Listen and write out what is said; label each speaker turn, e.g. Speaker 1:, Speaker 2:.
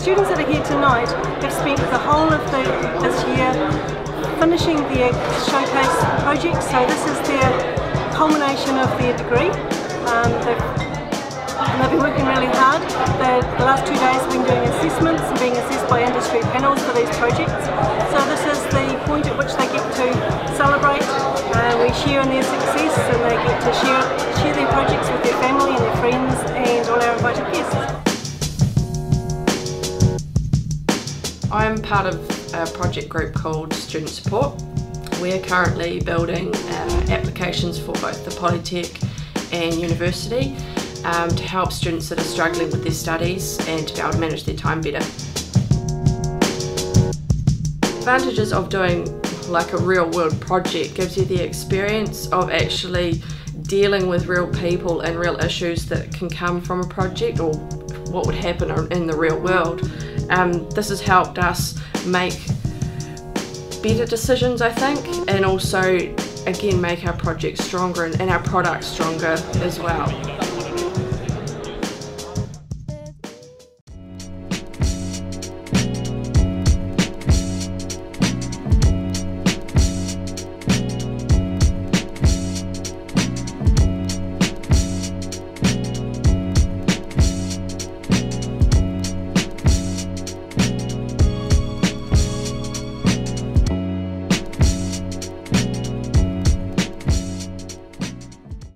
Speaker 1: students that are here tonight have spent the whole of the, this year finishing their showcase project, so this is their culmination of their degree. Um, they've, they've been working really hard. The last two days have been doing assessments and being assessed by industry panels for these projects. So this is the point at which they get to celebrate. Uh, we share in their success and they get to share
Speaker 2: I'm part of a project group called Student Support. We're currently building uh, applications for both the Polytech and university um, to help students that are struggling with their studies and to be able to manage their time better. Advantages of doing like a real world project gives you the experience of actually dealing with real people and real issues that can come from a project or what would happen in the real world. Um, this has helped us make better decisions, I think, and also again make our project stronger and, and our product stronger as well.